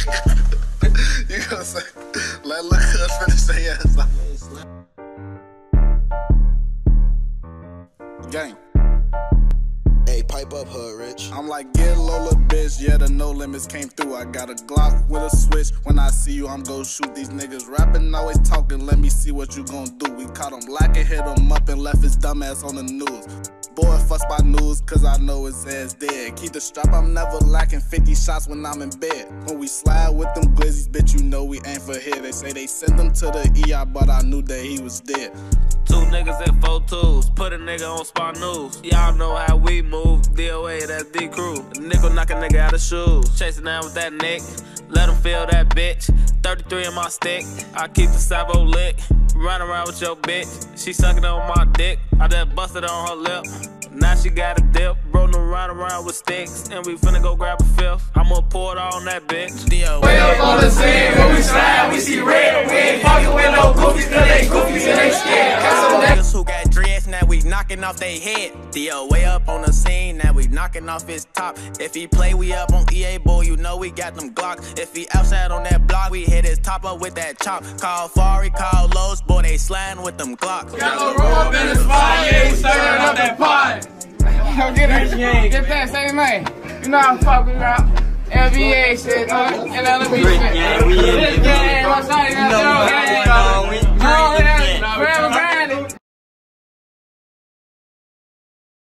you gonna say, let look us finish the yes. Gang. Hey, pipe up, hood rich. I'm like, get Lola, bitch. Yeah, the no limits came through. I got a Glock with a switch. When I see you, I'm gon' shoot these niggas. Rapping, always talking. Let me see what you gon' do. We caught him lacking, hit him up, and left his dumbass on the news. Boy, fuss by news, cause I know his ass dead. Keep the strap, I'm never lacking 50 shots when I'm in bed. When we slide with them glizzies, bitch, you know we ain't for here. They say they send them to the ER, but I knew that he was dead. Two niggas in four tools, put a nigga on spot news. Y'all know how we move, DOA, that's D crew. Nickel knock a nigga out of shoes, chasing down with that nick. Let him feel that bitch. 33 in my stick, I keep the sabo lit. Run around with your bitch, she sucking on my dick. I just busted on her lip. Now she got a dip, rolling around around with sticks, and we finna go grab a fifth. I'ma pour it on that bitch. On the scene, when we slide, we see knocking off they head. Dio way up on the scene, now we knocking off his top. If he play, we up on EA, boy, you know we got them Glocks. If he outside on that block, we hit his top up with that chop. Call Fari, call Los, boy, they sliding with them Glocks. Got no roll up in his fire, yeah, he stirring up that pot. Yo, get it. Get that, same man. You know how to fuck with rap. LBA shit, uh, and LB shit. This game, what's up? You know,